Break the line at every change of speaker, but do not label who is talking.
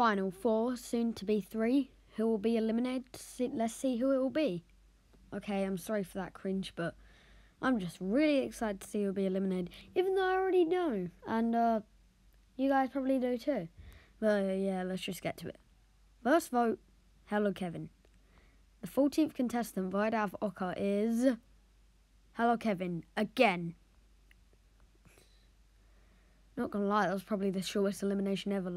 final four, soon to be three, who will be eliminated. Let's see who it will be. Okay, I'm sorry for that cringe, but I'm just really excited to see who will be eliminated, even though I already know, and uh, you guys probably do too. But uh, yeah, let's just get to it. First vote, Hello Kevin. The 14th contestant voted out of OCA is Hello Kevin again. Not gonna lie, that was probably the shortest elimination ever.